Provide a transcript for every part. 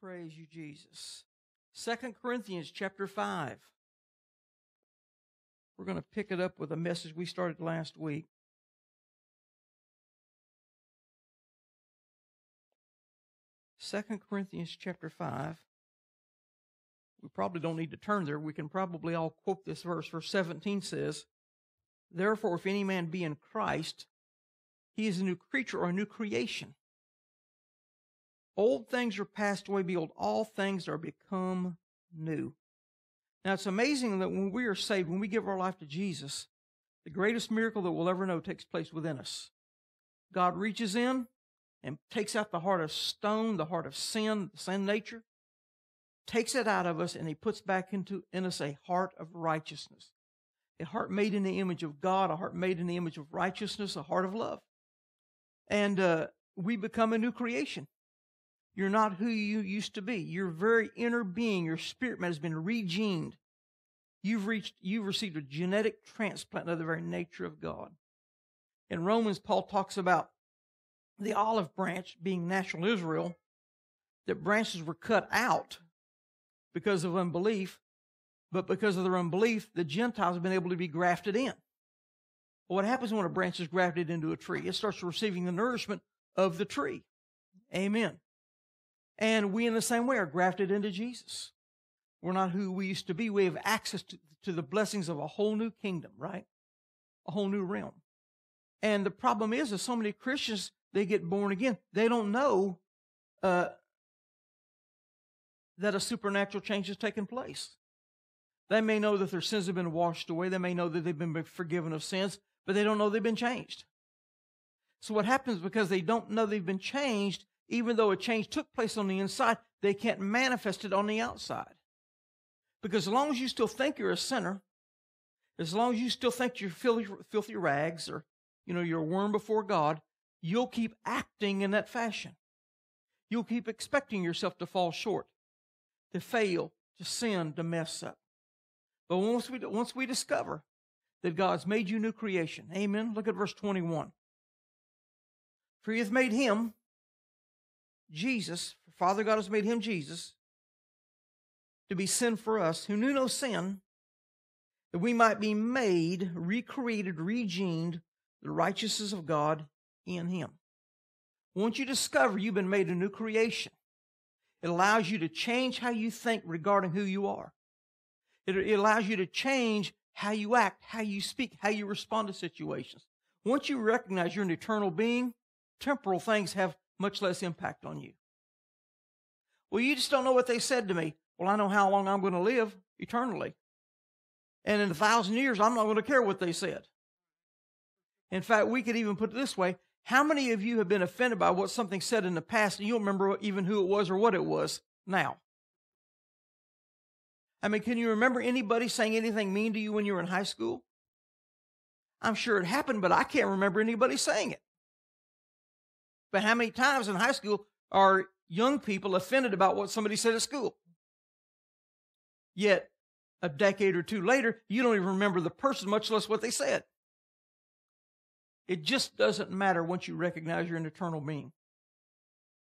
Praise you, Jesus. Second Corinthians chapter 5. We're going to pick it up with a message we started last week. Second Corinthians chapter 5. We probably don't need to turn there. We can probably all quote this verse. Verse 17 says, Therefore, if any man be in Christ, he is a new creature or a new creation. Old things are passed away, behold, all things are become new. Now, it's amazing that when we are saved, when we give our life to Jesus, the greatest miracle that we'll ever know takes place within us. God reaches in and takes out the heart of stone, the heart of sin, the sin nature, takes it out of us, and He puts back into in us a heart of righteousness. A heart made in the image of God, a heart made in the image of righteousness, a heart of love. And uh, we become a new creation. You're not who you used to be. Your very inner being, your spirit man has been regened. You've reached, you've received a genetic transplant of the very nature of God. In Romans, Paul talks about the olive branch being national Israel, that branches were cut out because of unbelief, but because of their unbelief, the Gentiles have been able to be grafted in. Well, what happens when a branch is grafted into a tree? It starts receiving the nourishment of the tree. Amen. And we, in the same way, are grafted into Jesus. We're not who we used to be. We have access to, to the blessings of a whole new kingdom, right? A whole new realm. And the problem is, that so many Christians, they get born again. They don't know uh, that a supernatural change has taken place. They may know that their sins have been washed away. They may know that they've been forgiven of sins, but they don't know they've been changed. So what happens because they don't know they've been changed, even though a change took place on the inside, they can't manifest it on the outside. Because as long as you still think you're a sinner, as long as you still think you're filthy, filthy rags or, you know, you're a worm before God, you'll keep acting in that fashion. You'll keep expecting yourself to fall short, to fail, to sin, to mess up. But once we, once we discover that God's made you new creation, amen. Look at verse 21. For he hath made him, Jesus, Father God has made him Jesus, to be sin for us, who knew no sin, that we might be made, recreated, regened, the righteousness of God in him. Once you discover you've been made a new creation, it allows you to change how you think regarding who you are. It, it allows you to change how you act, how you speak, how you respond to situations. Once you recognize you're an eternal being, temporal things have much less impact on you. Well, you just don't know what they said to me. Well, I know how long I'm going to live eternally. And in a thousand years, I'm not going to care what they said. In fact, we could even put it this way How many of you have been offended by what something said in the past and you don't remember even who it was or what it was now? I mean, can you remember anybody saying anything mean to you when you were in high school? I'm sure it happened, but I can't remember anybody saying it. But how many times in high school are young people offended about what somebody said at school? Yet, a decade or two later, you don't even remember the person, much less what they said. It just doesn't matter once you recognize you're an eternal being.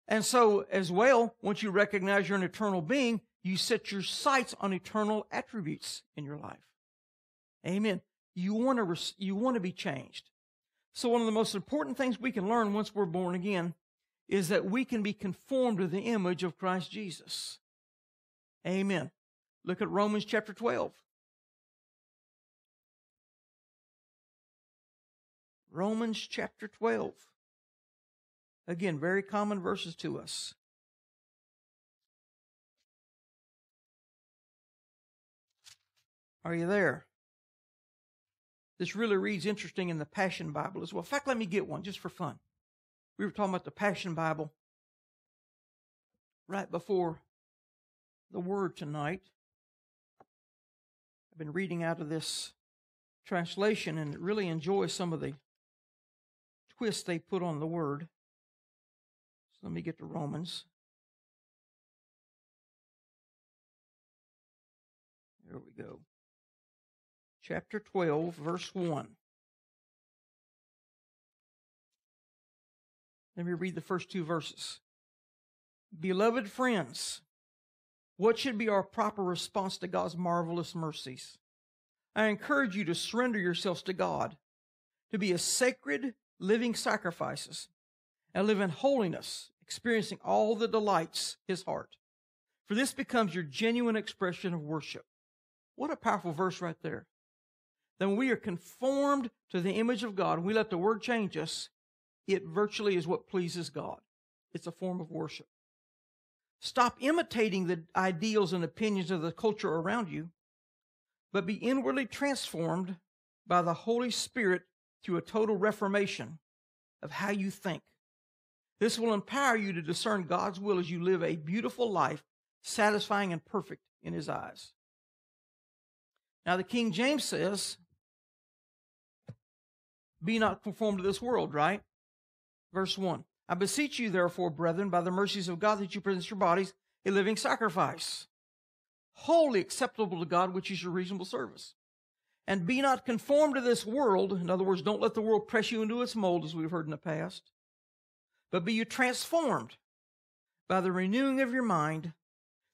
And so, as well, once you recognize you're an eternal being, you set your sights on eternal attributes in your life. Amen. You want to, you want to be changed. So, one of the most important things we can learn once we're born again is that we can be conformed to the image of Christ Jesus. Amen. Look at Romans chapter 12. Romans chapter 12. Again, very common verses to us. Are you there? This really reads interesting in the Passion Bible as well. In fact, let me get one just for fun. We were talking about the Passion Bible right before the Word tonight. I've been reading out of this translation and really enjoy some of the twists they put on the Word. So let me get to Romans. There we go chapter 12, verse 1. Let me read the first two verses. Beloved friends, what should be our proper response to God's marvelous mercies? I encourage you to surrender yourselves to God, to be a sacred, living sacrifices, and live in holiness, experiencing all the delights His heart. For this becomes your genuine expression of worship. What a powerful verse right there. Then we are conformed to the image of God, we let the Word change us, it virtually is what pleases God. It's a form of worship. Stop imitating the ideals and opinions of the culture around you, but be inwardly transformed by the Holy Spirit through a total reformation of how you think. This will empower you to discern God's will as you live a beautiful life, satisfying and perfect in His eyes. Now, the King James says, Be not conformed to this world, right? Verse 1. I beseech you, therefore, brethren, by the mercies of God, that you present your bodies a living sacrifice, wholly acceptable to God, which is your reasonable service. And be not conformed to this world. In other words, don't let the world press you into its mold, as we've heard in the past. But be you transformed by the renewing of your mind,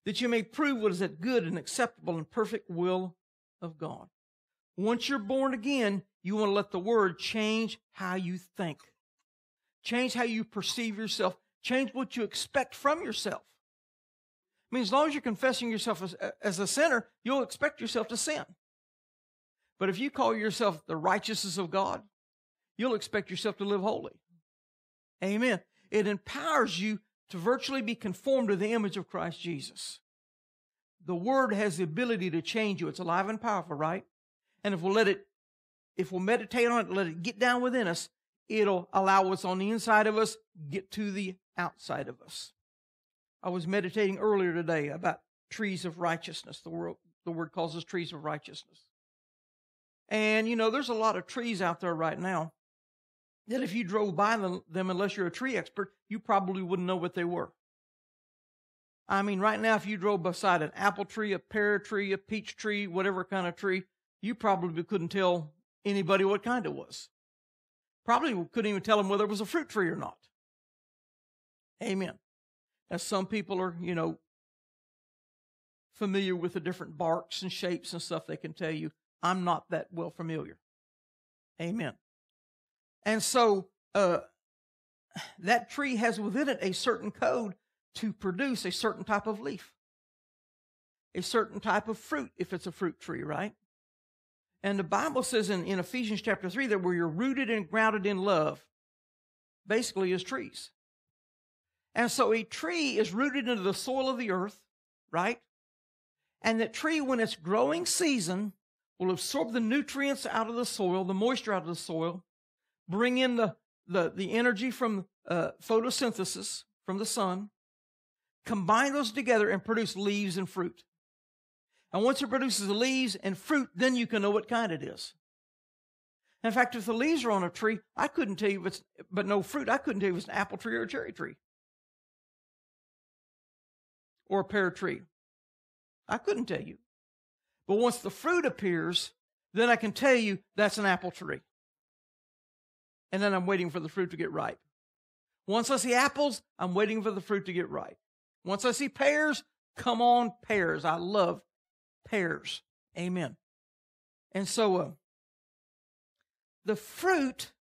that you may prove what is that good and acceptable and perfect will of God. Once you're born again, you want to let the word change how you think. Change how you perceive yourself. Change what you expect from yourself. I mean, as long as you're confessing yourself as, as a sinner, you'll expect yourself to sin. But if you call yourself the righteousness of God, you'll expect yourself to live holy. Amen. It empowers you to virtually be conformed to the image of Christ Jesus. The word has the ability to change you. It's alive and powerful, right? And if we'll let it, if we'll meditate on it, let it get down within us, it'll allow what's on the inside of us get to the outside of us. I was meditating earlier today about trees of righteousness. The word, the word calls us trees of righteousness. And, you know, there's a lot of trees out there right now that if you drove by them, them, unless you're a tree expert, you probably wouldn't know what they were. I mean, right now, if you drove beside an apple tree, a pear tree, a peach tree, whatever kind of tree, you probably couldn't tell anybody what kind it was. Probably couldn't even tell them whether it was a fruit tree or not. Amen. As some people are, you know, familiar with the different barks and shapes and stuff, they can tell you, I'm not that well familiar. Amen. And so, uh, that tree has within it a certain code to produce a certain type of leaf, a certain type of fruit, if it's a fruit tree, right? And the Bible says in, in Ephesians chapter 3 that where you're rooted and grounded in love, basically is trees. And so a tree is rooted into the soil of the earth, right? And that tree, when it's growing season, will absorb the nutrients out of the soil, the moisture out of the soil, bring in the, the, the energy from uh, photosynthesis from the sun, combine those together and produce leaves and fruit. And once it produces the leaves and fruit, then you can know what kind it is. In fact, if the leaves are on a tree, I couldn't tell you if it's, but no fruit, I couldn't tell you if it's an apple tree or a cherry tree. Or a pear tree. I couldn't tell you. But once the fruit appears, then I can tell you that's an apple tree. And then I'm waiting for the fruit to get ripe. Once I see apples, I'm waiting for the fruit to get ripe. Once I see pears, come on, pears. I love pears. Amen. And so uh, the fruit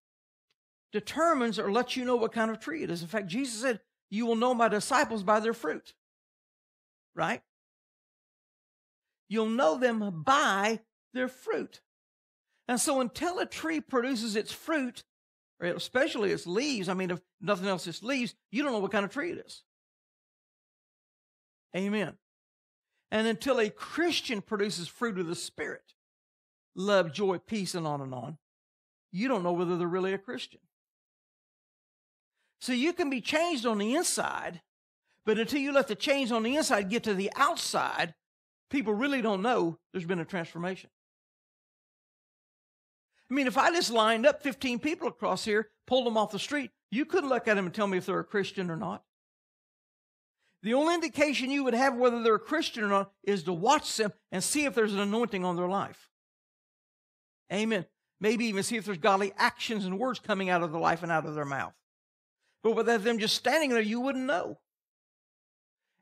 determines or lets you know what kind of tree it is. In fact, Jesus said, You will know my disciples by their fruit. Right? You'll know them by their fruit. And so until a tree produces its fruit, or especially its leaves, I mean, if nothing else, its leaves, you don't know what kind of tree it is. Amen. And until a Christian produces fruit of the Spirit, love, joy, peace, and on and on, you don't know whether they're really a Christian. So you can be changed on the inside, but until you let the change on the inside get to the outside, people really don't know there's been a transformation. I mean, if I just lined up 15 people across here, pulled them off the street, you couldn't look at them and tell me if they're a Christian or not. The only indication you would have whether they're a Christian or not is to watch them and see if there's an anointing on their life. Amen. Maybe even see if there's godly actions and words coming out of their life and out of their mouth. But without them just standing there, you wouldn't know.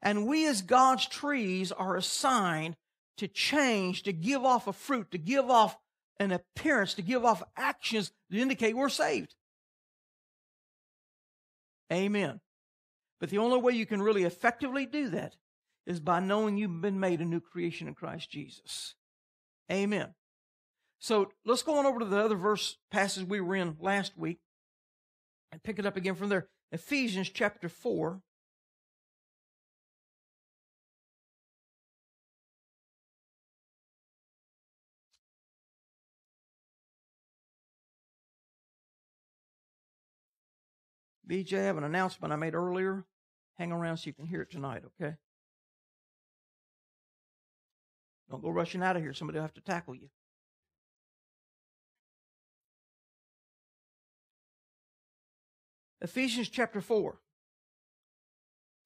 And we as God's trees are assigned to change, to give off a fruit, to give off an appearance, to give off actions that indicate we're saved. Amen. But the only way you can really effectively do that is by knowing you've been made a new creation in Christ Jesus. Amen. So let's go on over to the other verse passage we were in last week and pick it up again from there. Ephesians chapter 4. BJ, I have an announcement I made earlier. Hang around so you can hear it tonight, okay? Don't go rushing out of here. Somebody will have to tackle you. Ephesians chapter 4,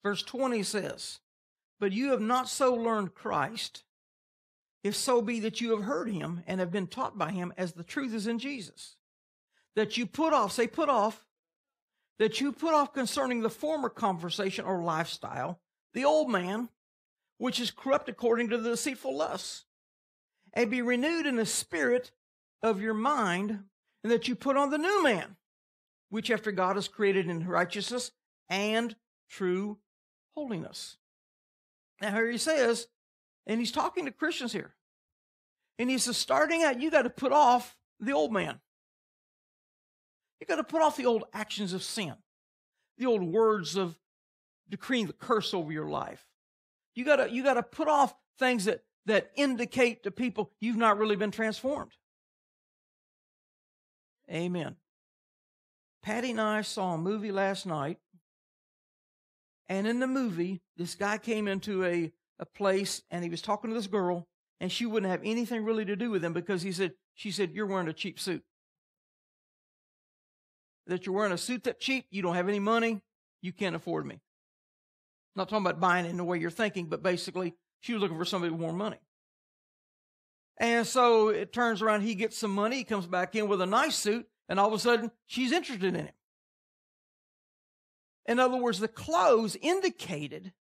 verse 20 says, But you have not so learned Christ, if so be that you have heard him and have been taught by him as the truth is in Jesus. That you put off, say put off, that you put off concerning the former conversation or lifestyle, the old man, which is corrupt according to the deceitful lusts, and be renewed in the spirit of your mind, and that you put on the new man, which after God is created in righteousness and true holiness. Now, here he says, and he's talking to Christians here, and he says, starting out, you got to put off the old man. You got to put off the old actions of sin, the old words of decreeing the curse over your life. You got to you got to put off things that that indicate to people you've not really been transformed. Amen. Patty and I saw a movie last night, and in the movie, this guy came into a, a place and he was talking to this girl, and she wouldn't have anything really to do with him because he said, she said, You're wearing a cheap suit that you're wearing a suit that's cheap, you don't have any money, you can't afford me. I'm not talking about buying in the way you're thinking, but basically, she was looking for somebody with more money. And so it turns around, he gets some money, he comes back in with a nice suit, and all of a sudden, she's interested in him. In other words, the clothes indicated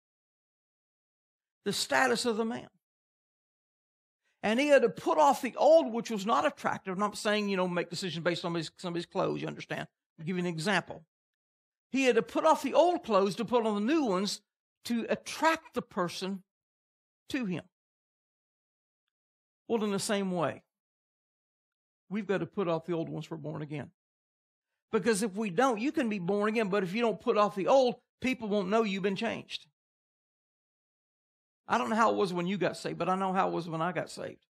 the status of the man. And he had to put off the old, which was not attractive. I'm not saying, you know, make decisions based on somebody's clothes, you understand. I'll give you an example. He had to put off the old clothes to put on the new ones to attract the person to him. Well, in the same way, we've got to put off the old ones we're born again. Because if we don't, you can be born again, but if you don't put off the old, people won't know you've been changed. I don't know how it was when you got saved, but I know how it was when I got saved.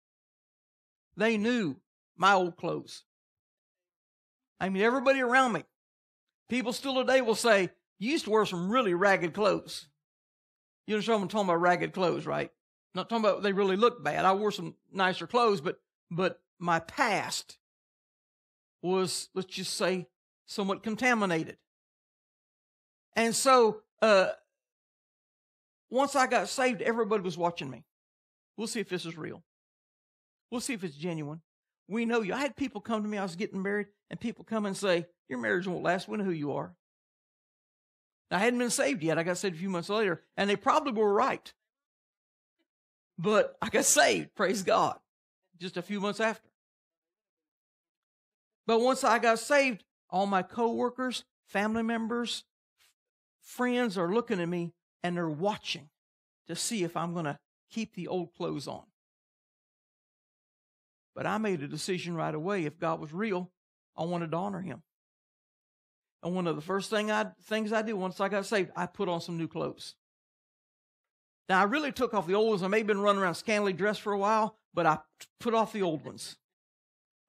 They knew my old clothes. I mean, everybody around me, people still today will say, you used to wear some really ragged clothes. You understand what I'm talking about ragged clothes, right? Not talking about they really look bad. I wore some nicer clothes, but but my past was, let's just say, somewhat contaminated. And so uh, once I got saved, everybody was watching me. We'll see if this is real. We'll see if it's genuine. We know you. I had people come to me, I was getting married, and people come and say, Your marriage won't last. We know who you are. I hadn't been saved yet. I got saved a few months later, and they probably were right. But I got saved, praise God, just a few months after. But once I got saved, all my coworkers, family members, friends are looking at me and they're watching to see if I'm going to keep the old clothes on. But I made a decision right away. If God was real, I wanted to honor him. And one of the first thing I, things I did once I got saved, I put on some new clothes. Now, I really took off the old ones. I may have been running around scantily dressed for a while, but I put off the old ones.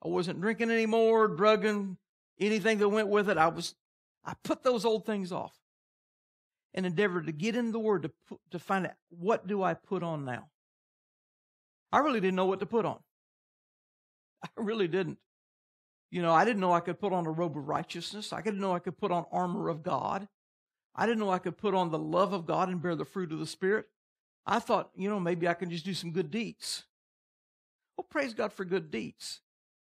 I wasn't drinking anymore, drugging, anything that went with it. I was, I put those old things off and endeavored to get into the Word to, put, to find out what do I put on now. I really didn't know what to put on. I really didn't. You know, I didn't know I could put on a robe of righteousness. I didn't know I could put on armor of God. I didn't know I could put on the love of God and bear the fruit of the Spirit. I thought, you know, maybe I can just do some good deeds. Well, praise God for good deeds.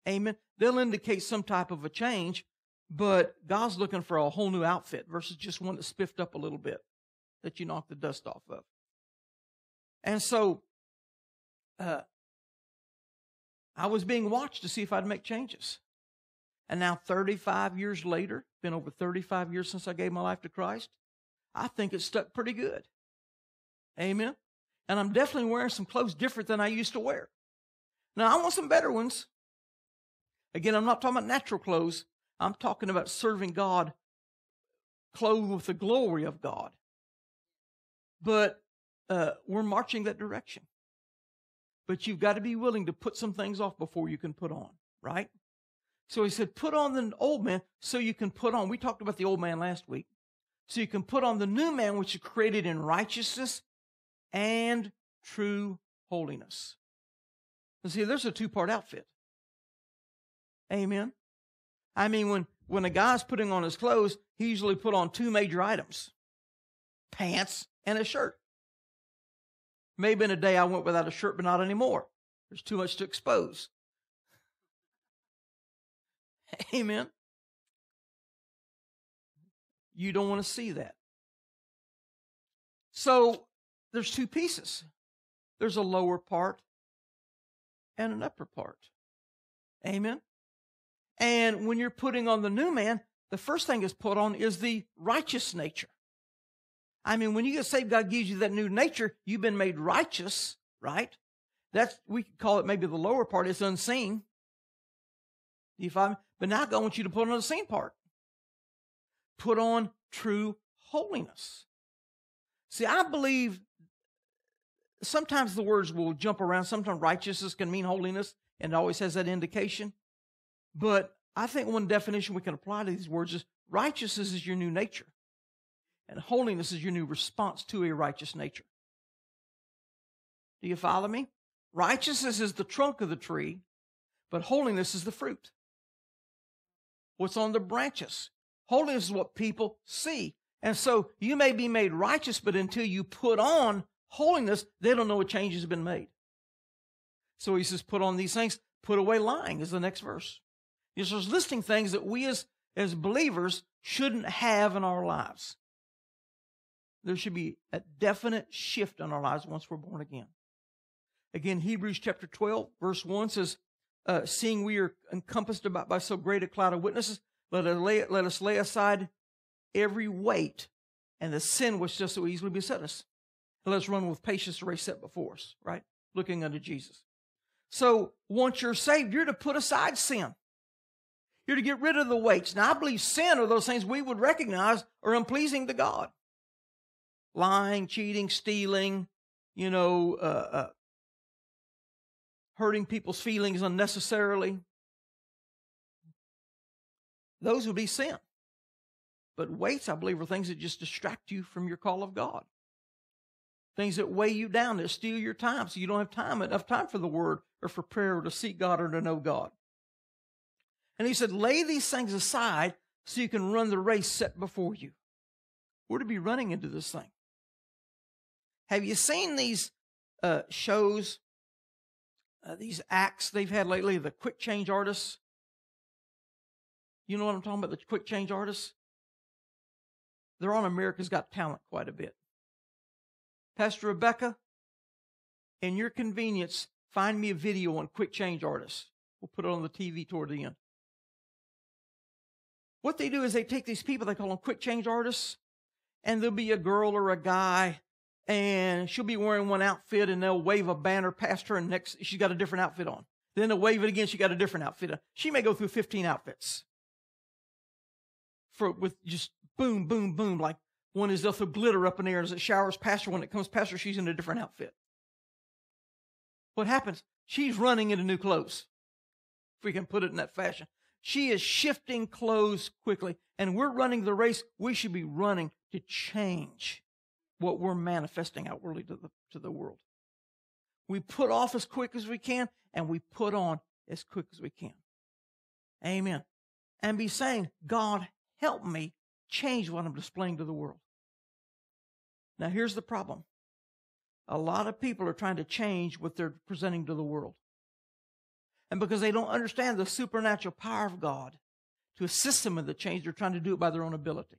Amen. They'll indicate some type of a change, but God's looking for a whole new outfit versus just one that's spiffed up a little bit that you knock the dust off of. And so, uh, I was being watched to see if I'd make changes. And now, 35 years later, been over 35 years since I gave my life to Christ, I think it's stuck pretty good. Amen. And I'm definitely wearing some clothes different than I used to wear. Now, I want some better ones. Again, I'm not talking about natural clothes. I'm talking about serving God clothed with the glory of God. But uh, we're marching that direction. But you've got to be willing to put some things off before you can put on, right? So he said, put on the old man so you can put on. We talked about the old man last week. So you can put on the new man, which is created in righteousness and true holiness. And see, there's a two part outfit. Amen. I mean, when, when a guy's putting on his clothes, he usually put on two major items pants and a shirt. Maybe in a day I went without a shirt, but not anymore. There's too much to expose. Amen. You don't want to see that. So there's two pieces. There's a lower part and an upper part. Amen. And when you're putting on the new man, the first thing is put on is the righteous nature. I mean, when you get saved, God gives you that new nature. You've been made righteous, right? That's, we could call it maybe the lower part. It's unseen. Do you find? But now God wants you to put on the seen part. Put on true holiness. See, I believe sometimes the words will jump around. Sometimes righteousness can mean holiness, and it always has that indication. But I think one definition we can apply to these words is righteousness is your new nature, and holiness is your new response to a righteous nature. Do you follow me? Righteousness is the trunk of the tree, but holiness is the fruit. What's on the branches? Holiness is what people see. And so you may be made righteous, but until you put on holiness, they don't know what change has been made. So he says, put on these things, put away lying is the next verse. He's just listing things that we as, as believers shouldn't have in our lives. There should be a definite shift in our lives once we're born again. Again, Hebrews chapter 12, verse 1 says, uh, Seeing we are encompassed about by so great a cloud of witnesses, let us lay, let us lay aside every weight and the sin which just so easily beset us. And let's run with patience the race set before us, right? Looking unto Jesus. So once you're saved, you're to put aside sin. You're to get rid of the weights. Now, I believe sin are those things we would recognize are unpleasing to God. Lying, cheating, stealing, you know, uh, uh, hurting people's feelings unnecessarily. Those would be sin. But weights, I believe, are things that just distract you from your call of God. Things that weigh you down, that steal your time, so you don't have time enough time for the word or for prayer or to seek God or to know God. And he said, lay these things aside so you can run the race set before you. We're to be running into this thing. Have you seen these uh, shows, uh, these acts they've had lately, the quick change artists? You know what I'm talking about, the quick change artists? They're on America's Got Talent quite a bit. Pastor Rebecca, in your convenience, find me a video on quick change artists. We'll put it on the TV toward the end. What they do is they take these people, they call them quick change artists, and there'll be a girl or a guy, and she'll be wearing one outfit, and they'll wave a banner past her, and next she's got a different outfit on. Then they'll wave it again, she got a different outfit on. She may go through 15 outfits. For with just boom, boom, boom, like one is they'll throw glitter up in the air as it showers past her. When it comes past her, she's in a different outfit. What happens? She's running into new clothes. If we can put it in that fashion. She is shifting clothes quickly. And we're running the race. We should be running to change what we're manifesting outwardly to the, to the world. We put off as quick as we can and we put on as quick as we can. Amen. And be saying, God, help me change what I'm displaying to the world. Now, here's the problem a lot of people are trying to change what they're presenting to the world. And because they don't understand the supernatural power of God to assist them in the change, they're trying to do it by their own ability.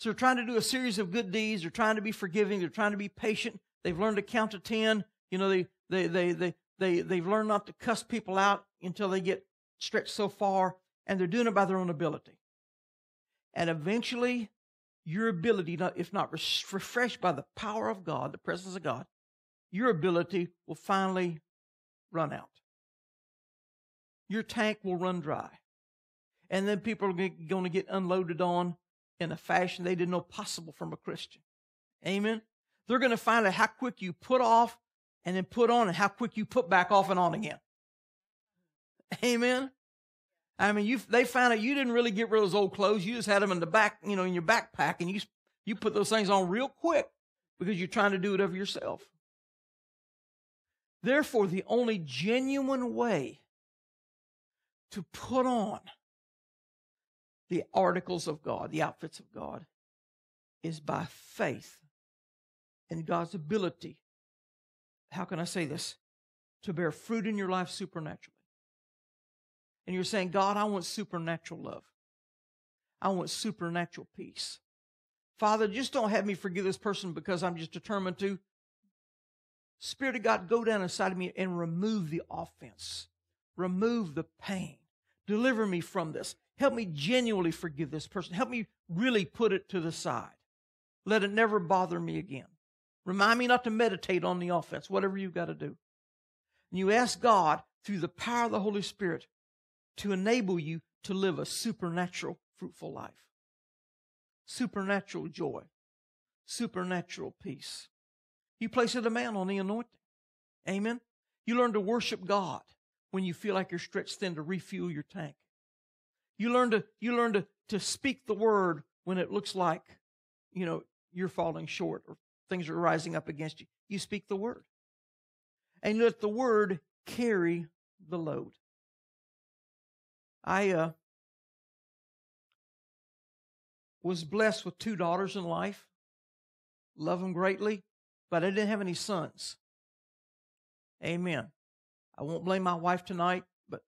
So they're trying to do a series of good deeds. They're trying to be forgiving. They're trying to be patient. They've learned to count to 10. You know, they, they, they, they, they, they've learned not to cuss people out until they get stretched so far, and they're doing it by their own ability. And eventually, your ability, if not refreshed by the power of God, the presence of God, your ability will finally run out. Your tank will run dry. And then people are going to get unloaded on in a fashion they didn't know possible from a Christian. Amen. They're going to find out how quick you put off and then put on and how quick you put back off and on again. Amen. I mean, you they found out you didn't really get rid of those old clothes. You just had them in the back, you know, in your backpack, and you you put those things on real quick because you're trying to do it of yourself. Therefore, the only genuine way to put on the articles of God, the outfits of God, is by faith in God's ability. How can I say this? To bear fruit in your life supernaturally. And you're saying, God, I want supernatural love. I want supernatural peace. Father, just don't have me forgive this person because I'm just determined to. Spirit of God, go down inside of me and remove the offense, remove the pain, deliver me from this. Help me genuinely forgive this person. Help me really put it to the side. Let it never bother me again. Remind me not to meditate on the offense, whatever you've got to do. And you ask God through the power of the Holy Spirit to enable you to live a supernatural, fruitful life. Supernatural joy, supernatural peace. You place a demand on the anointing. Amen. You learn to worship God when you feel like you're stretched thin to refuel your tank. You learn to you learn to, to speak the word when it looks like, you know, you're falling short or things are rising up against you. You speak the word. And let the word carry the load. I uh, was blessed with two daughters in life. Love them greatly but I didn't have any sons. Amen. I won't blame my wife tonight, but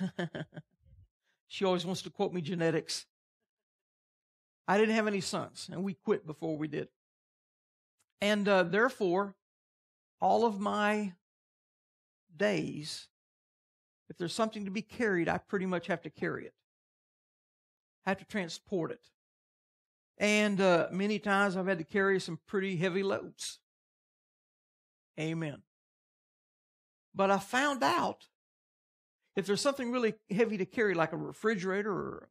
she always wants to quote me genetics. I didn't have any sons, and we quit before we did. And uh, therefore, all of my days, if there's something to be carried, I pretty much have to carry it. I have to transport it. And uh, many times I've had to carry some pretty heavy loads. Amen. But I found out if there's something really heavy to carry, like a refrigerator or,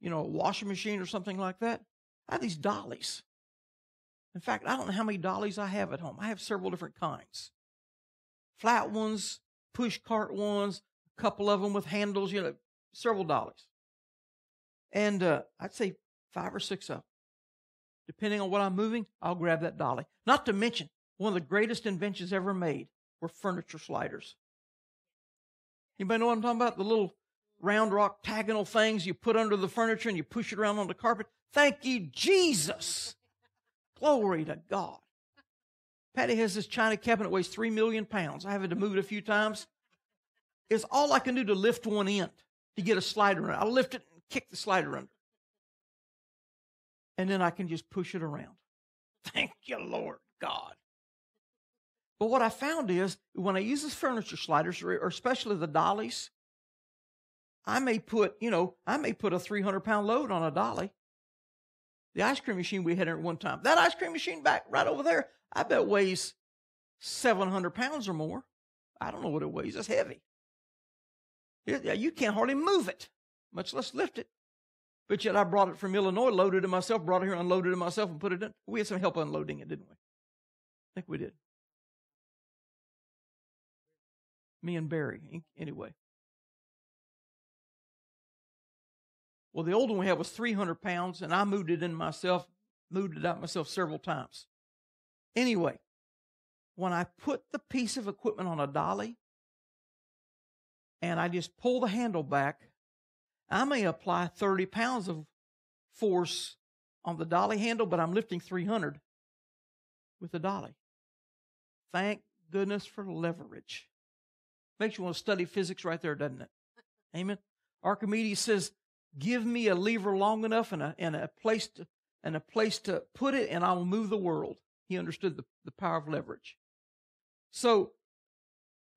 you know, a washing machine or something like that, I have these dollies. In fact, I don't know how many dollies I have at home. I have several different kinds flat ones, push cart ones, a couple of them with handles, you know, several dollies. And uh, I'd say five or six of them depending on what I'm moving, I'll grab that dolly. Not to mention, one of the greatest inventions ever made were furniture sliders. Anybody know what I'm talking about? The little round octagonal things you put under the furniture and you push it around on the carpet. Thank you, Jesus. Glory to God. Patty has this china cabinet weighs three million pounds. I have had to move it a few times. It's all I can do to lift one end to get a slider under. I lift it and kick the slider under and then I can just push it around. Thank you, Lord God. But what I found is when I use these furniture sliders, or especially the dollies, I may put, you know, I may put a 300 pound load on a dolly. The ice cream machine we had at one time, that ice cream machine back right over there, I bet weighs 700 pounds or more. I don't know what it weighs. It's heavy. It, you can't hardly move it, much less lift it. But yet I brought it from Illinois, loaded it myself, brought it here, unloaded it myself, and put it in. We had some help unloading it, didn't we? I think we did. Me and Barry, anyway. Well, the old one we had was 300 pounds, and I moved it in myself, moved it out myself several times. Anyway, when I put the piece of equipment on a dolly and I just pull the handle back, I may apply 30 pounds of force on the dolly handle, but I'm lifting 300 with the dolly. Thank goodness for leverage. Makes you want to study physics right there, doesn't it? Amen. Archimedes says, Give me a lever long enough and a, and a place to, and a place to put it, and I will move the world. He understood the, the power of leverage. So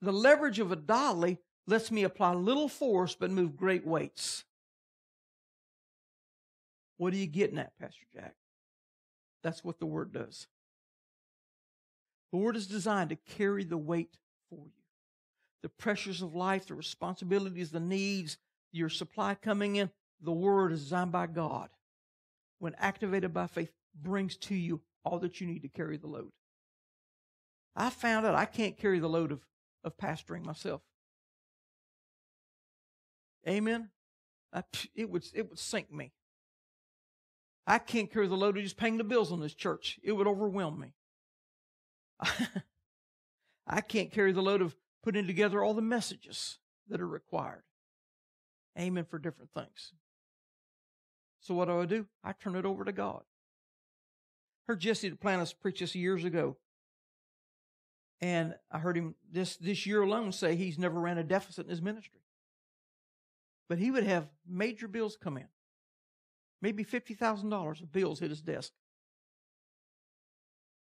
the leverage of a dolly lets me apply little force but move great weights. What are you getting at, Pastor Jack? That's what the word does. The word is designed to carry the weight for you. The pressures of life, the responsibilities, the needs, your supply coming in, the word is designed by God. When activated by faith, brings to you all that you need to carry the load. I found out I can't carry the load of, of pastoring myself. Amen. I, it would it would sink me. I can't carry the load of just paying the bills on this church. It would overwhelm me. I can't carry the load of putting together all the messages that are required. Amen for different things. So what do I do? I turn it over to God. Heard Jesse Duplantis preach this years ago. And I heard him this, this year alone say he's never ran a deficit in his ministry. But he would have major bills come in. Maybe $50,000 of bills hit his desk.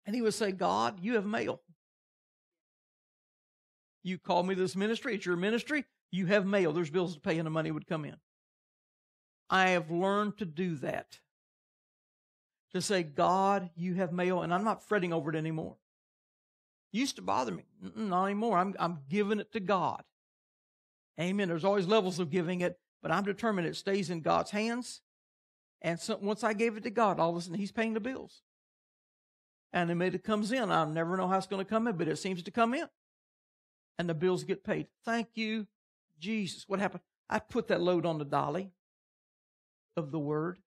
And he would say, God, you have mail. You call me this ministry, it's your ministry, you have mail. There's bills to pay, and the money would come in. I have learned to do that. To say, God, you have mail, and I'm not fretting over it anymore. It used to bother me. Not anymore. I'm, I'm giving it to God. Amen. There's always levels of giving it, but I'm determined it stays in God's hands. And so once I gave it to God, all of a sudden He's paying the bills. And the minute it comes in, I never know how it's going to come in, but it seems to come in. And the bills get paid. Thank you, Jesus. What happened? I put that load on the dolly of the word.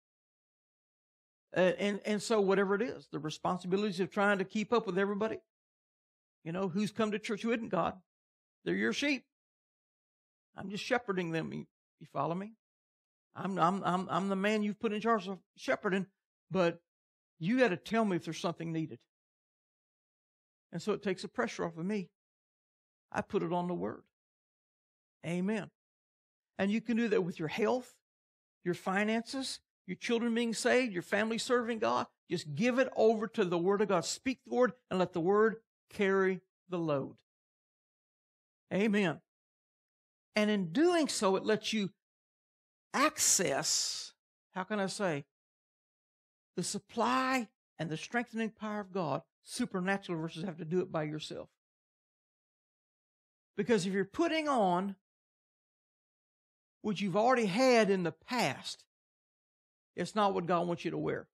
Uh, and, and so whatever it is, the responsibilities of trying to keep up with everybody, you know, who's come to church who isn't God? They're your sheep. I'm just shepherding them. You, you follow me? I'm, I'm, I'm, I'm the man you've put in charge of shepherding, but you got to tell me if there's something needed. And so it takes the pressure off of me. I put it on the word. Amen. And you can do that with your health, your finances, your children being saved, your family serving God. Just give it over to the word of God. Speak the word and let the word carry the load. Amen. And in doing so, it lets you access, how can I say, the supply and the strengthening power of God, supernatural versus have to do it by yourself. Because if you're putting on what you've already had in the past, it's not what God wants you to wear.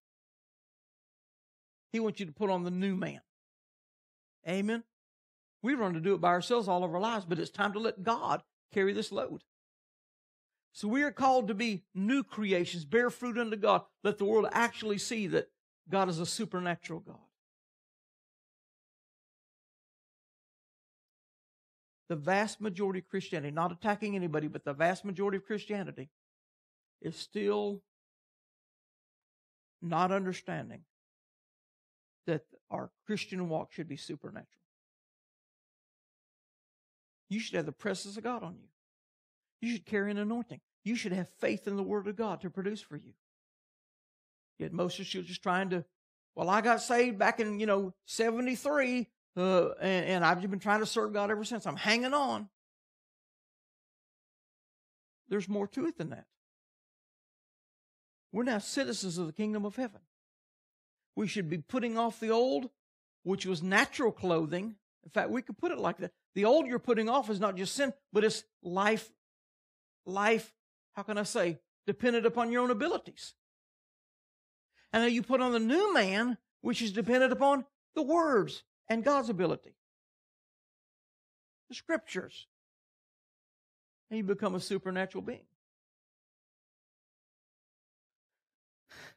He wants you to put on the new man. Amen. We run to do it by ourselves all of our lives, but it's time to let God carry this load. So we are called to be new creations, bear fruit unto God. Let the world actually see that God is a supernatural God. The vast majority of Christianity, not attacking anybody, but the vast majority of Christianity is still not understanding that our Christian walk should be supernatural. You should have the presence of God on you. You should carry an anointing. You should have faith in the Word of God to produce for you. Yet most of you are just trying to, well, I got saved back in, you know, 73, uh, and, and I've been trying to serve God ever since. I'm hanging on. There's more to it than that. We're now citizens of the kingdom of heaven. We should be putting off the old, which was natural clothing. In fact, we could put it like that. The old you're putting off is not just sin, but it's life life, how can I say, dependent upon your own abilities. And then you put on the new man, which is dependent upon the words and God's ability. The scriptures. And you become a supernatural being.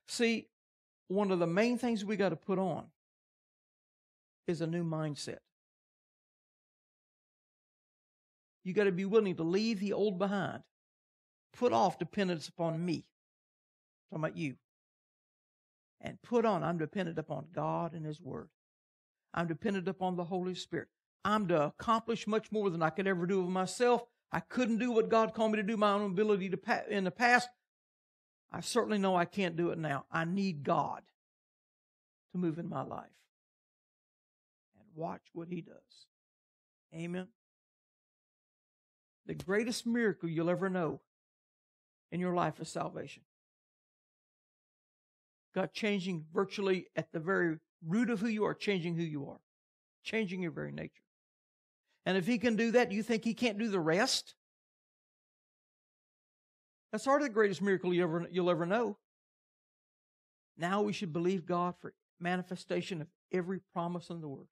See, one of the main things we got to put on is a new mindset. You got to be willing to leave the old behind put off dependence upon me. I'm talking about you. And put on, I'm dependent upon God and His Word. I'm dependent upon the Holy Spirit. I'm to accomplish much more than I could ever do of myself. I couldn't do what God called me to do, my own ability to pa- in the past. I certainly know I can't do it now. I need God to move in my life. And watch what He does. Amen. The greatest miracle you'll ever know in your life is salvation. God changing virtually at the very root of who you are, changing who you are, changing your very nature. And if He can do that, you think He can't do the rest? That's hardly the greatest miracle you ever, you'll ever know. Now we should believe God for manifestation of every promise in the Word.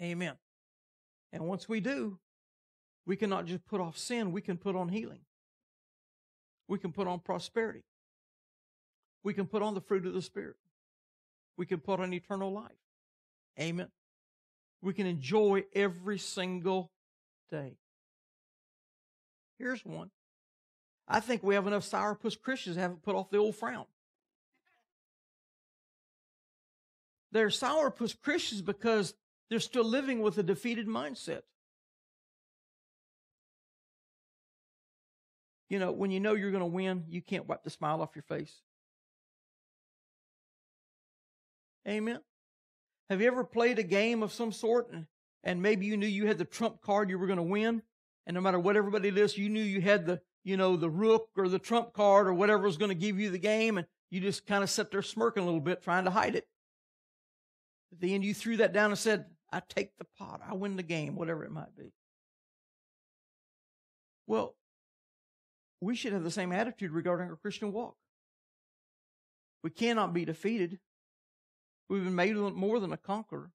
Amen. And once we do, we cannot just put off sin, we can put on healing. We can put on prosperity. We can put on the fruit of the Spirit. We can put on eternal life. Amen. We can enjoy every single day. Here's one. I think we have enough sourpuss Christians that haven't put off the old frown. They're sourpuss Christians because they're still living with a defeated mindset. You know, when you know you're going to win, you can't wipe the smile off your face. Amen. Have you ever played a game of some sort and, and maybe you knew you had the trump card you were going to win? And no matter what everybody lists, you knew you had the, you know, the rook or the trump card or whatever was going to give you the game. And you just kind of sat there smirking a little bit, trying to hide it. At the end, you threw that down and said, I take the pot. I win the game, whatever it might be. Well, we should have the same attitude regarding our Christian walk. We cannot be defeated. We've been made more than a conqueror.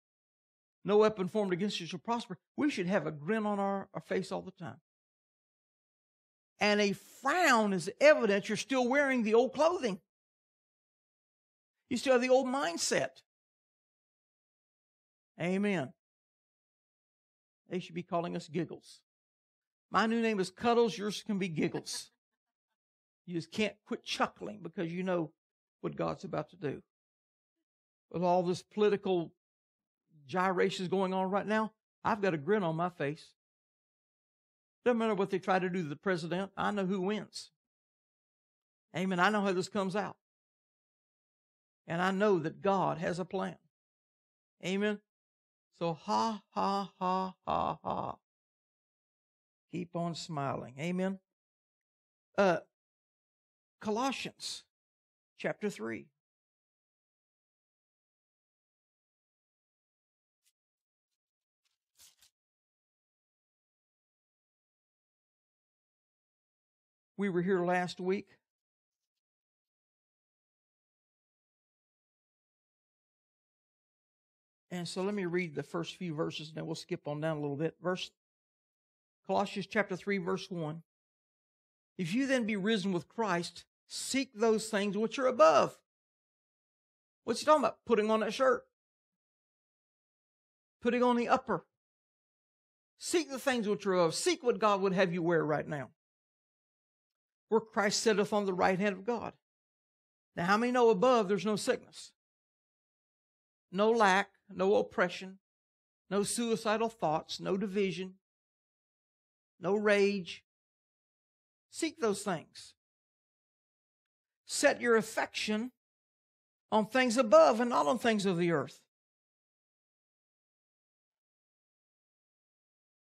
No weapon formed against you shall prosper. We should have a grin on our, our face all the time. And a frown is evidence you're still wearing the old clothing. You still have the old mindset. Amen. They should be calling us giggles. My new name is Cuddles. Yours can be Giggles. You just can't quit chuckling because you know what God's about to do. With all this political gyrations going on right now, I've got a grin on my face. Doesn't matter what they try to do to the president. I know who wins. Amen. I know how this comes out. And I know that God has a plan. Amen. So ha, ha, ha, ha, ha. Keep on smiling. Amen. Uh, Colossians chapter 3. We were here last week. And so let me read the first few verses and then we'll skip on down a little bit. Verse Colossians chapter 3 verse 1. If you then be risen with Christ, seek those things which are above. What's he talking about? Putting on that shirt. Putting on the upper. Seek the things which are above. Seek what God would have you wear right now. Where Christ sitteth on the right hand of God. Now, how many know above there's no sickness? No lack, no oppression, no suicidal thoughts, no division, no rage. Seek those things. Set your affection on things above and not on things of the earth.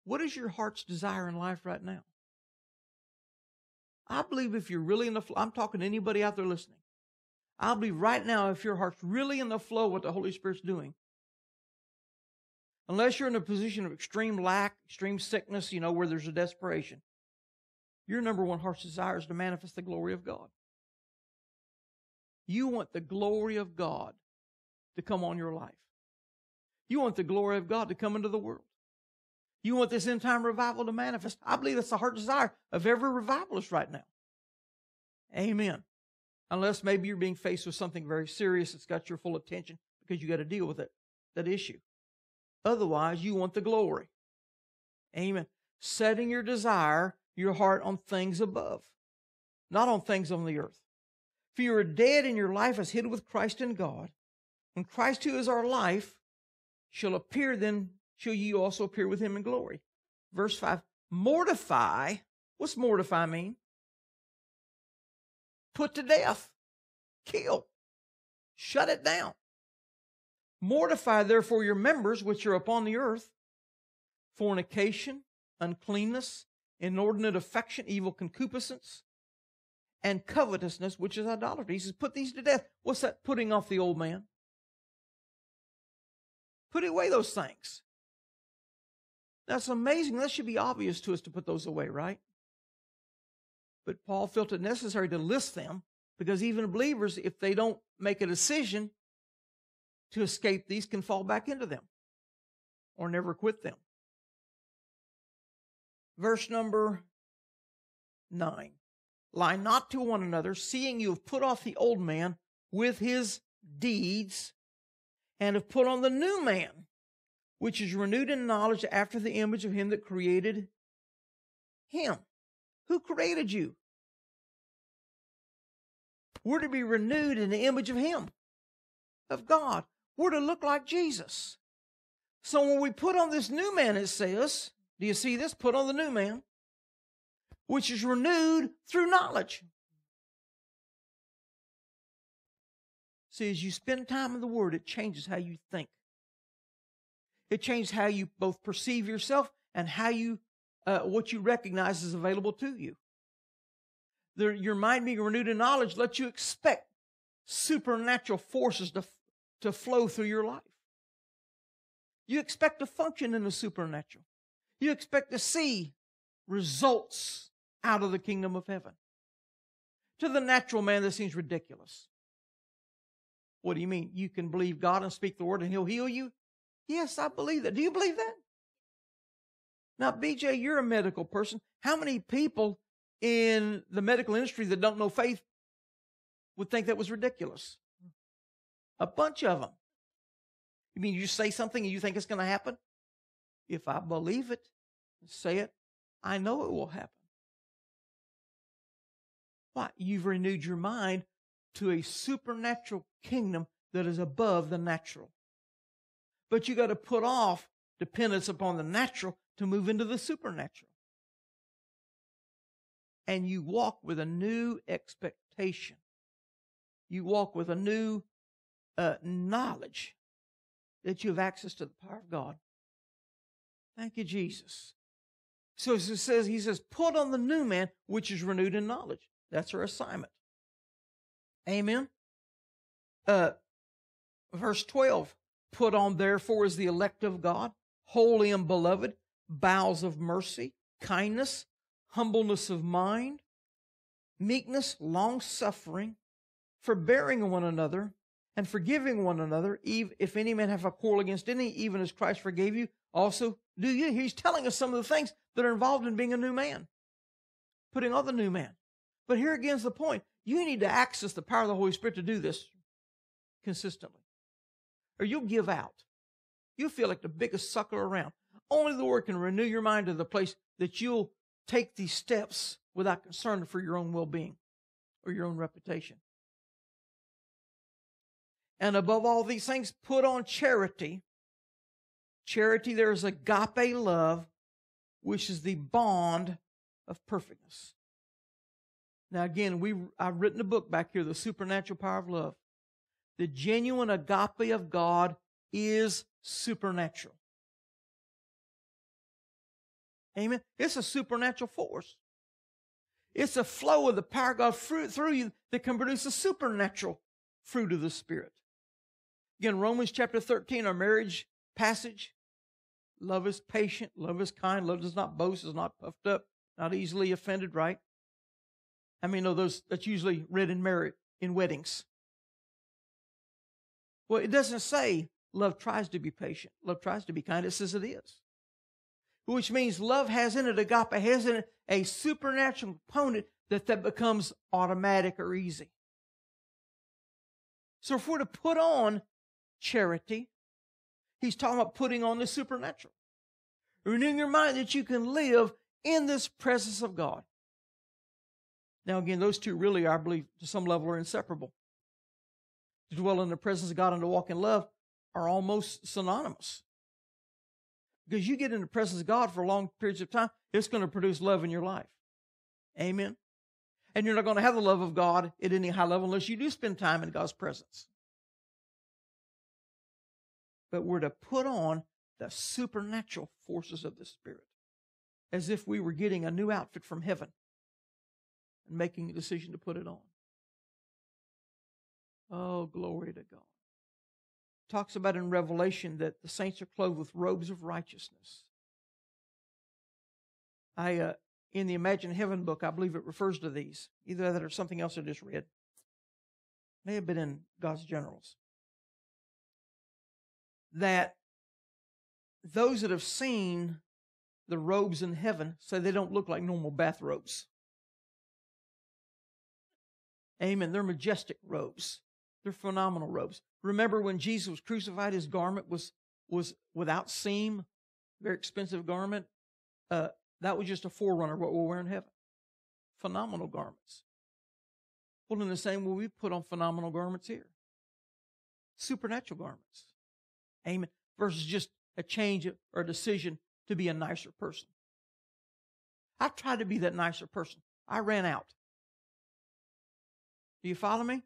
What is your heart's desire in life right now? I believe if you're really in the flow, I'm talking to anybody out there listening. I believe right now, if your heart's really in the flow what the Holy Spirit's doing, unless you're in a position of extreme lack, extreme sickness, you know, where there's a desperation, your number one heart's desire is to manifest the glory of God. You want the glory of God to come on your life. You want the glory of God to come into the world. You want this end time revival to manifest. I believe that's the heart desire of every revivalist right now. Amen. Unless maybe you're being faced with something very serious that's got your full attention because you got to deal with it, that issue. Otherwise, you want the glory. Amen. Setting your desire, your heart on things above, not on things on the earth. For you are dead and your life is hid with Christ in God. And Christ, who is our life, shall appear, then shall you also appear with him in glory. Verse 5 Mortify. What's mortify mean? put to death, kill, shut it down. Mortify therefore your members which are upon the earth fornication, uncleanness, inordinate affection, evil concupiscence, and covetousness, which is idolatry. He says, put these to death. What's that putting off the old man? Put away those things. That's amazing. That should be obvious to us to put those away, right? But Paul felt it necessary to list them because even believers, if they don't make a decision to escape these, can fall back into them or never quit them. Verse number nine. Lie not to one another, seeing you have put off the old man with his deeds, and have put on the new man, which is renewed in knowledge after the image of him that created him. Who created you? We're to be renewed in the image of him, of God. We're to look like Jesus. So when we put on this new man, it says, do you see this? Put on the new man which is renewed through knowledge. See, as you spend time in the Word, it changes how you think. It changes how you both perceive yourself and how you, uh, what you recognize is available to you. Your mind being renewed in knowledge lets you expect supernatural forces to, to flow through your life. You expect to function in the supernatural. You expect to see results out of the kingdom of heaven. To the natural man, this seems ridiculous. What do you mean? You can believe God and speak the word and he'll heal you? Yes, I believe that. Do you believe that? Now, BJ, you're a medical person. How many people in the medical industry that don't know faith would think that was ridiculous? A bunch of them. You mean you say something and you think it's going to happen? If I believe it, say it, I know it will happen. Why? You've renewed your mind to a supernatural kingdom that is above the natural. But you got to put off dependence upon the natural to move into the supernatural. And you walk with a new expectation. You walk with a new uh, knowledge that you have access to the power of God. Thank you, Jesus. So it says, he says, put on the new man, which is renewed in knowledge. That's our assignment. Amen. Uh, verse 12 Put on, therefore, as the elect of God, holy and beloved, bowels of mercy, kindness, humbleness of mind, meekness, long suffering, forbearing one another, and forgiving one another, if any man have a quarrel against any, even as Christ forgave you, also do you. He's telling us some of the things that are involved in being a new man, putting on the new man. But here again is the point. You need to access the power of the Holy Spirit to do this consistently. Or you'll give out. You'll feel like the biggest sucker around. Only the Lord can renew your mind to the place that you'll take these steps without concern for your own well being or your own reputation. And above all these things, put on charity. Charity, there is agape love, which is the bond of perfectness. Now, again, we I've written a book back here, The Supernatural Power of Love. The genuine agape of God is supernatural. Amen. It's a supernatural force. It's a flow of the power of God fruit through you that can produce a supernatural fruit of the Spirit. Again, Romans chapter 13, our marriage passage. Love is patient, love is kind, love does not boast, is not puffed up, not easily offended, right? I mean, those that's usually read in merit in weddings. Well, it doesn't say love tries to be patient. Love tries to be kind. It says it is. Which means love has in it, agape has in it a supernatural component that that becomes automatic or easy. So if we're to put on charity, he's talking about putting on the supernatural. Renewing your mind that you can live in this presence of God. Now, again, those two really, I believe, to some level are inseparable. To dwell in the presence of God and to walk in love are almost synonymous. Because you get in the presence of God for long periods of time, it's going to produce love in your life. Amen. And you're not going to have the love of God at any high level unless you do spend time in God's presence. But we're to put on the supernatural forces of the Spirit as if we were getting a new outfit from heaven and making a decision to put it on. Oh, glory to God. Talks about in Revelation that the saints are clothed with robes of righteousness. I, uh, in the Imagine Heaven book, I believe it refers to these. Either that or something else I just read. May have been in God's Generals. That those that have seen the robes in heaven say they don't look like normal bathrobes. Amen. They're majestic robes. They're phenomenal robes. Remember when Jesus was crucified, his garment was was without seam, very expensive garment. Uh, that was just a forerunner of what we'll wear in heaven. Phenomenal garments. Well, in the same way, we put on phenomenal garments here. Supernatural garments. Amen. Versus just a change or a decision to be a nicer person. I tried to be that nicer person. I ran out. Do you follow me?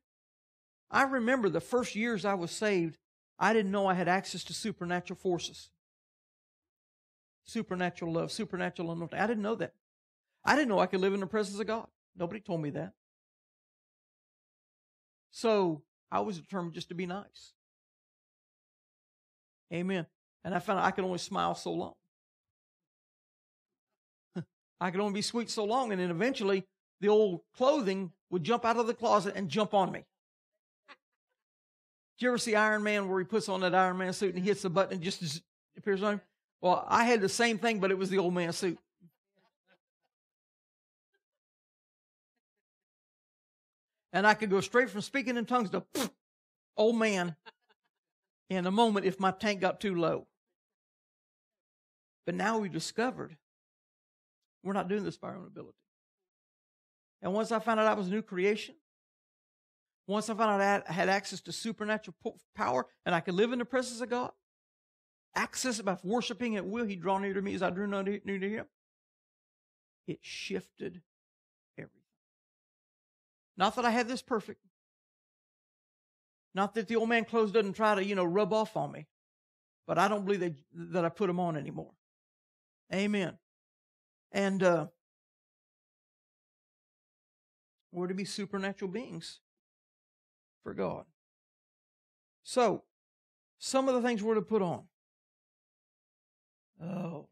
I remember the first years I was saved, I didn't know I had access to supernatural forces. Supernatural love, supernatural anointing. I didn't know that. I didn't know I could live in the presence of God. Nobody told me that. So I was determined just to be nice. Amen. And I found I could only smile so long. I could only be sweet so long, and then eventually the old clothing would jump out of the closet and jump on me. You ever see Iron Man where he puts on that Iron Man suit and he hits the button and just appears on him? Well, I had the same thing, but it was the old man suit. And I could go straight from speaking in tongues to old man in a moment if my tank got too low. But now we discovered we're not doing this by our own ability. And once I found out I was a new creation, once I found out I had access to supernatural power and I could live in the presence of God, access by worshiping at will, He draw near to me as I drew near to Him. It shifted everything. Not that I had this perfect. Not that the old man clothes doesn't try to, you know, rub off on me. But I don't believe that, that I put them on anymore. Amen. And uh, we're to be supernatural beings for God. So, some of the things we're to put on. Oh.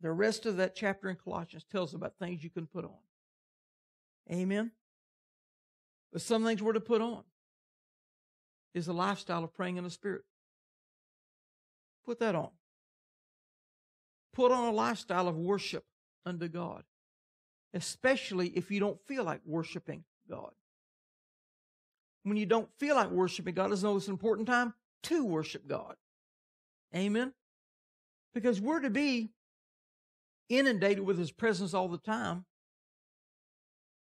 The rest of that chapter in Colossians tells about things you can put on. Amen. But some things we're to put on is a lifestyle of praying in the Spirit. Put that on. Put on a lifestyle of worship unto God, especially if you don't feel like worshiping God when you don't feel like worshiping God is the most important time to worship God. Amen. Because we're to be inundated with His presence all the time.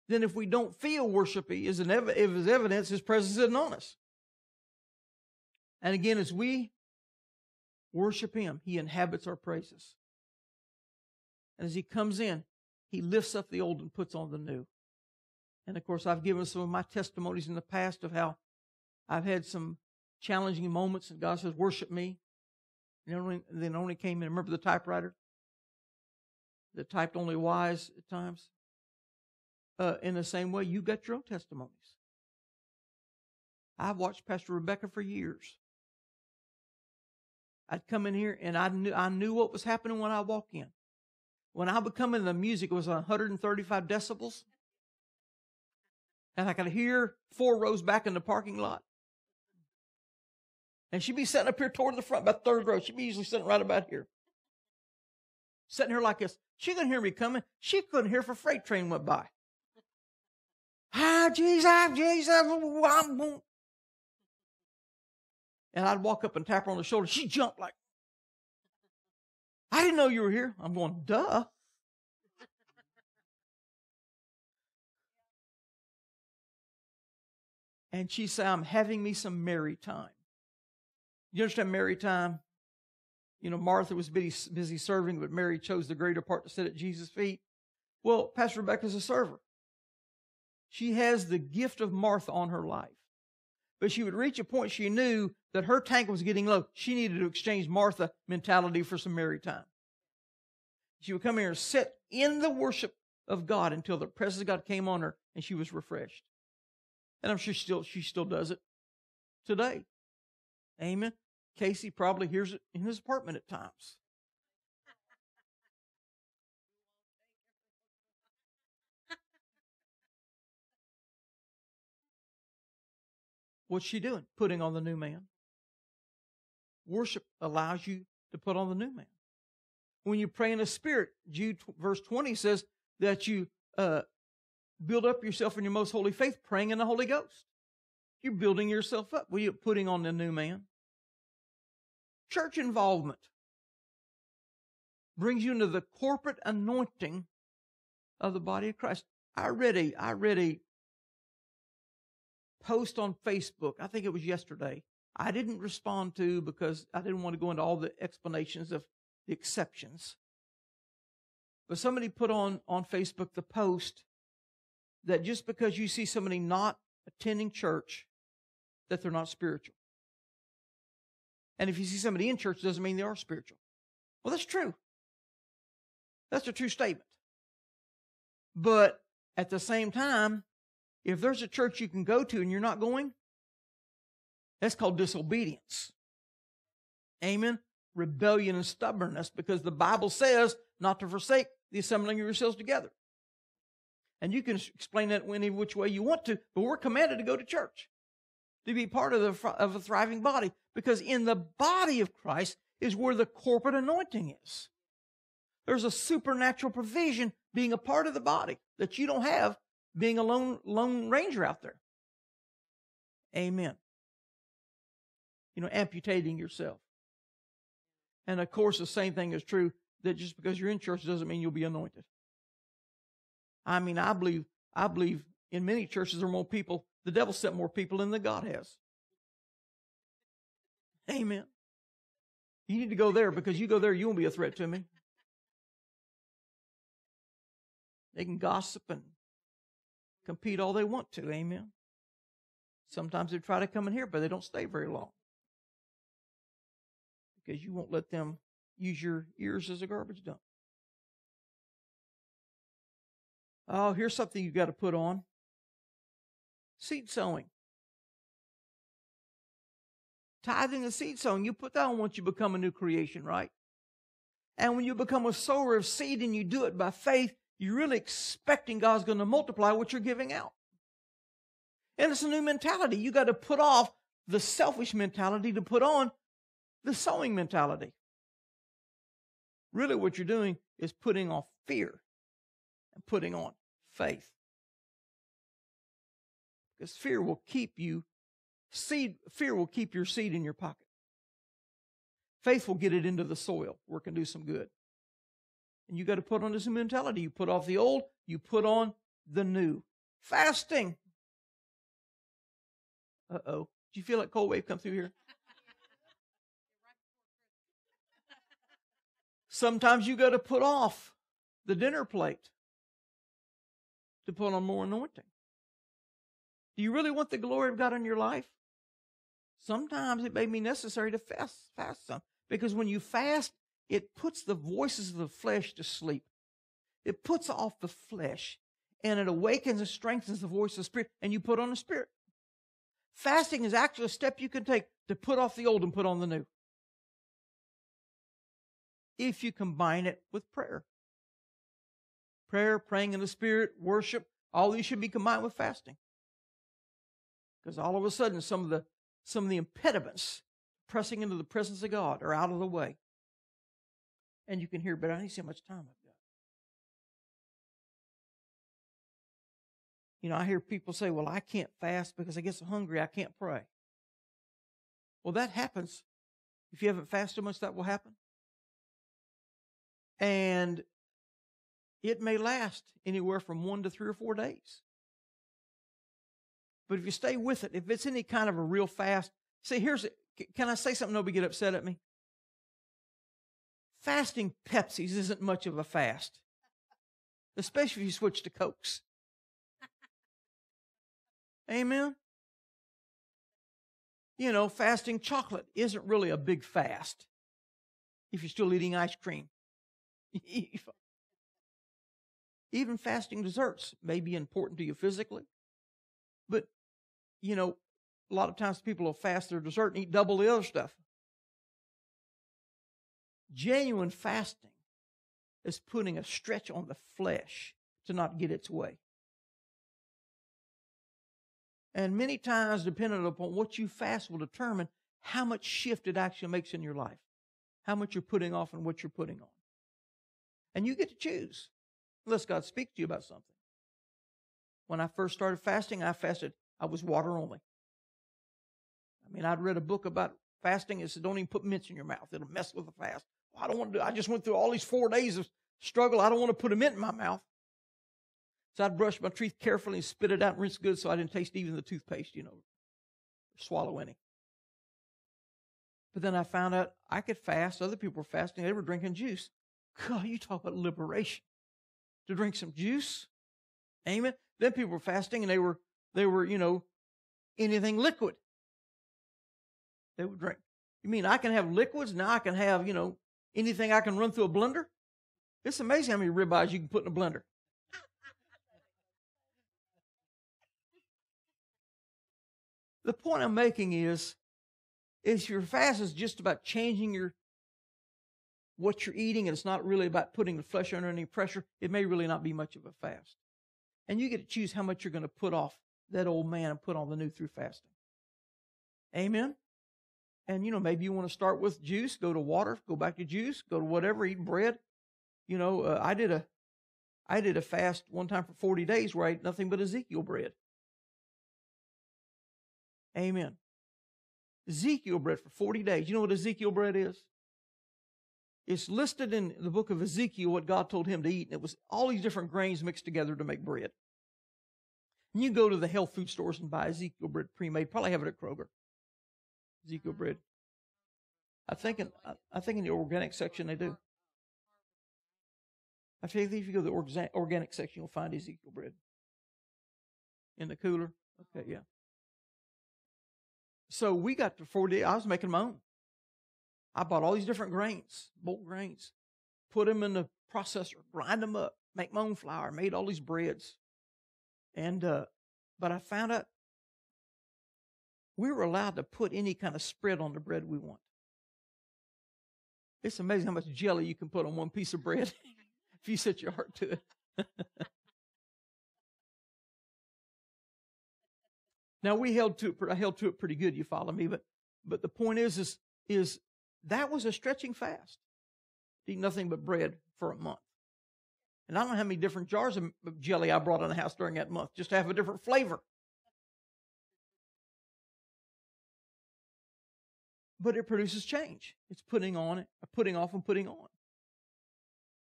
Then, if we don't feel worshipy, is an ev- is evidence His presence isn't on us. And again, as we worship Him, He inhabits our praises. And as He comes in, He lifts up the old and puts on the new. And of course, I've given some of my testimonies in the past of how I've had some challenging moments, and God says, "Worship me." And only, then only came in. Remember the typewriter that typed only wise at times. Uh, in the same way, you got your own testimonies. I've watched Pastor Rebecca for years. I'd come in here and I knew I knew what was happening when I walk in. When I would come in, the music was 135 decibels and I could hear four rows back in the parking lot. And she'd be sitting up here toward the front, about third row. She'd be usually sitting right about here. Sitting here like this. She couldn't hear me coming. She couldn't hear if a freight train went by. Ah, Jesus, Jesus. Ah, ah, ah, and I'd walk up and tap her on the shoulder. She jumped like, I didn't know you were here. I'm going, duh. And she said, I'm having me some Mary time. You understand Mary time? You know, Martha was busy, busy serving, but Mary chose the greater part to sit at Jesus' feet. Well, Pastor Rebecca's a server. She has the gift of Martha on her life. But she would reach a point she knew that her tank was getting low. She needed to exchange Martha mentality for some Mary time. She would come here and sit in the worship of God until the presence of God came on her and she was refreshed. And I'm sure she still she still does it today. Amen. Casey probably hears it in his apartment at times. What's she doing? Putting on the new man. Worship allows you to put on the new man. When you pray in the Spirit, Jude verse 20 says that you uh, build up yourself in your most holy faith, praying in the Holy Ghost. You're building yourself up. Well, you're putting on the new man. Church involvement brings you into the corporate anointing of the body of Christ. I read a, I read a post on Facebook. I think it was yesterday. I didn't respond to because I didn't want to go into all the explanations of the exceptions. But somebody put on, on Facebook the post that just because you see somebody not attending church, that they're not spiritual. And if you see somebody in church, doesn't mean they are spiritual. Well, that's true. That's a true statement. But at the same time, if there's a church you can go to and you're not going, that's called disobedience. Amen. Rebellion and stubbornness because the Bible says not to forsake the assembling of yourselves together. And you can explain that any which way you want to, but we're commanded to go to church, to be part of, the, of a thriving body, because in the body of Christ is where the corporate anointing is. There's a supernatural provision being a part of the body that you don't have being a lone, lone ranger out there. Amen. You know, amputating yourself. And of course, the same thing is true that just because you're in church doesn't mean you'll be anointed. I mean, I believe, I believe in many churches there are more people, the devil sent more people in than God has. Amen. You need to go there because you go there, you won't be a threat to me. They can gossip and compete all they want to. Amen. Sometimes they try to come in here, but they don't stay very long because you won't let them use your ears as a garbage dump. Oh, here's something you've got to put on seed sowing. Tithing and seed sowing, you put that on once you become a new creation, right? And when you become a sower of seed and you do it by faith, you're really expecting God's going to multiply what you're giving out. And it's a new mentality. You got to put off the selfish mentality to put on the sowing mentality. Really, what you're doing is putting off fear and putting on faith. Because fear will keep you seed, fear will keep your seed in your pocket. Faith will get it into the soil where it can do some good. And you got to put on this mentality. You put off the old, you put on the new. Fasting. Uh oh. Do you feel like cold wave come through here? Sometimes you got to put off the dinner plate to put on more anointing. Do you really want the glory of God in your life? Sometimes it may be necessary to fast, fast some. Because when you fast, it puts the voices of the flesh to sleep. It puts off the flesh and it awakens and strengthens the voice of the spirit and you put on the spirit. Fasting is actually a step you can take to put off the old and put on the new. If you combine it with prayer. Prayer, praying in the spirit, worship, all these should be combined with fasting. Because all of a sudden some of the some of the impediments pressing into the presence of God are out of the way and you can hear, but I need how much time I've got. You know, I hear people say, well, I can't fast because I get so hungry I can't pray. Well, that happens. If you haven't fasted much, that will happen. And it may last anywhere from one to three or four days. But if you stay with it, if it's any kind of a real fast, see, here's, it. can I say something nobody get upset at me? fasting Pepsis isn't much of a fast. especially if you switch to Cokes. Amen. You know, fasting chocolate isn't really a big fast if you're still eating ice cream. Even fasting desserts may be important to you physically, but you know, a lot of times people will fast their dessert and eat double the other stuff. Genuine fasting is putting a stretch on the flesh to not get its way. And many times, depending upon what you fast, will determine how much shift it actually makes in your life, how much you're putting off and what you're putting on. And you get to choose, unless God speaks to you about something. When I first started fasting, I fasted, I was water only. I mean, I'd read a book about fasting. It said, don't even put mints in your mouth. It'll mess with the fast. Well, I don't want to do I just went through all these four days of struggle. I don't want to put a mint in my mouth. So I'd brush my teeth carefully and spit it out and rinse good so I didn't taste even the toothpaste, you know, swallow any. But then I found out I could fast. Other people were fasting. They were drinking juice. God, you talk about liberation. To drink some juice. Amen. Then people were fasting and they were, they were, you know, anything liquid. They would drink. You mean I can have liquids? Now I can have, you know, anything I can run through a blender? It's amazing how many ribeyes you can put in a blender. the point I'm making is, is your fast is just about changing your what you're eating, and it's not really about putting the flesh under any pressure. It may really not be much of a fast. And you get to choose how much you're going to put off that old man and put on the new through fasting. Amen. And you know, maybe you want to start with juice, go to water, go back to juice, go to whatever, eat bread. You know, uh, I did a, I did a fast one time for 40 days where I ate nothing but Ezekiel bread. Amen. Ezekiel bread for 40 days. You know what Ezekiel bread is? It's listed in the book of Ezekiel what God told him to eat, and it was all these different grains mixed together to make bread. And you go to the health food stores and buy Ezekiel bread pre-made. Probably have it at Kroger. Ezekiel mm-hmm. bread. I think in I think in the organic section they do. I think if you go to the organic section, you'll find Ezekiel bread in the cooler. Okay, yeah. So we got to 40, I was making my own. I bought all these different grains, bulk grains, put them in the processor, grind them up, make my own flour, made all these breads. And, uh, but I found out we were allowed to put any kind of spread on the bread we want. It's amazing how much jelly you can put on one piece of bread if you set your heart to it. Now we held to it, I held to it pretty good. You follow me, but but the point is, is is that was a stretching fast. Eat nothing but bread for a month. And I don't know how many different jars of jelly I brought in the house during that month just to have a different flavor. But it produces change. It's putting on putting off and putting on.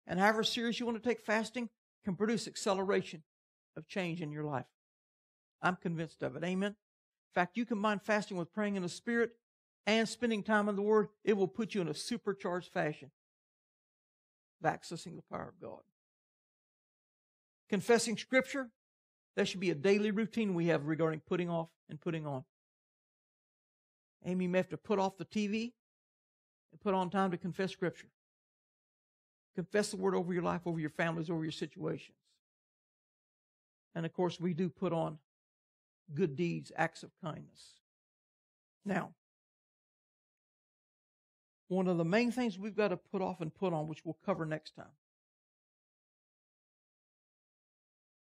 And however serious you want to take fasting can produce acceleration of change in your life. I'm convinced of it. Amen. In fact, you combine fasting with praying in the Spirit and spending time in the Word, it will put you in a supercharged fashion of accessing the power of God. Confessing Scripture, that should be a daily routine we have regarding putting off and putting on. Amy may have to put off the TV and put on time to confess Scripture. Confess the Word over your life, over your families, over your situations. And of course, we do put on good deeds, acts of kindness. Now, one of the main things we've got to put off and put on, which we'll cover next time,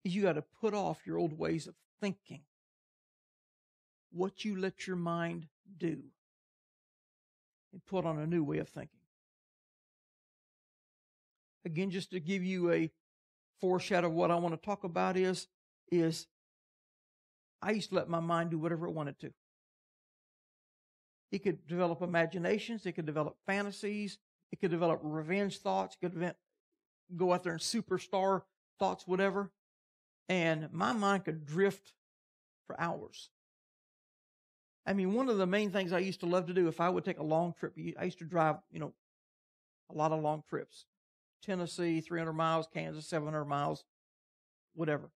is you got to put off your old ways of thinking. What you let your mind do. And put on a new way of thinking. Again, just to give you a foreshadow of what I want to talk about is, is I used to let my mind do whatever it wanted to. It could develop imaginations. It could develop fantasies. It could develop revenge thoughts. Could go out there and superstar thoughts, whatever. And my mind could drift for hours. I mean, one of the main things I used to love to do if I would take a long trip, I used to drive, you know, a lot of long trips. Tennessee, 300 miles, Kansas, 700 miles, whatever.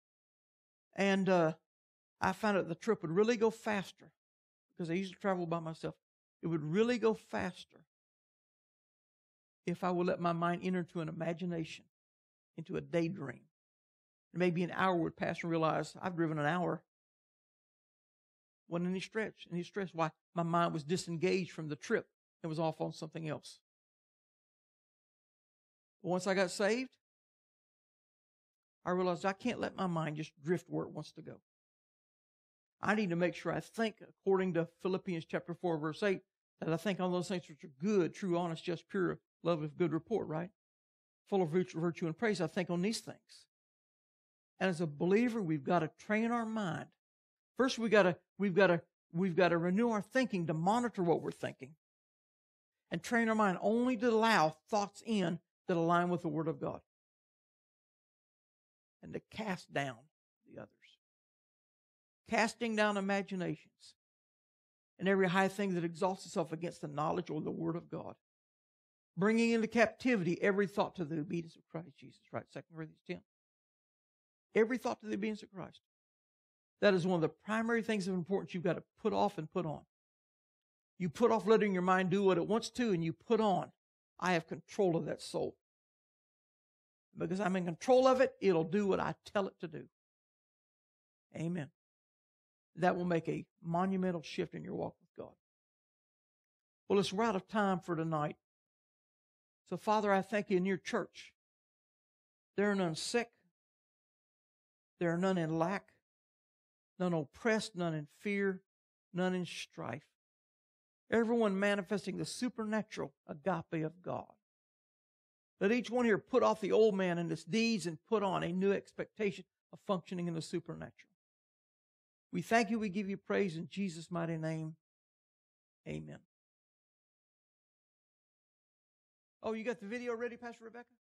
And uh, I found that the trip would really go faster because I used to travel by myself. It would really go faster if I would let my mind enter into an imagination, into a daydream. Maybe an hour would pass and realize I've driven an hour. Wasn't any stretch, any stress. Why? My mind was disengaged from the trip and was off on something else. But once I got saved, I realized I can't let my mind just drift where it wants to go. I need to make sure I think according to Philippians chapter 4, verse 8, that I think on those things which are good, true, honest, just, pure, love of good report, right? Full of virtue, and praise. I think on these things. And as a believer, we've got to train our mind. First, we've got to, we've got to, we've got to renew our thinking to monitor what we're thinking and train our mind only to allow thoughts in that align with the Word of God and to cast down. Casting down imaginations and every high thing that exalts itself against the knowledge or the Word of God. Bringing into captivity every thought to the obedience of Christ Jesus, right? Second Corinthians 10. Every thought to the obedience of Christ. That is one of the primary things of importance you've got to put off and put on. You put off letting your mind do what it wants to, and you put on, I have control of that soul. Because I'm in control of it, it'll do what I tell it to do. Amen. That will make a monumental shift in your walk with God. Well, it's we're out of time for tonight. So, Father, I thank you in your church. There are none sick, there are none in lack, none oppressed, none in fear, none in strife. Everyone manifesting the supernatural agape of God. Let each one here put off the old man and his deeds and put on a new expectation of functioning in the supernatural. We thank you. We give you praise in Jesus' mighty name. Amen. Oh, you got the video ready, Pastor Rebecca?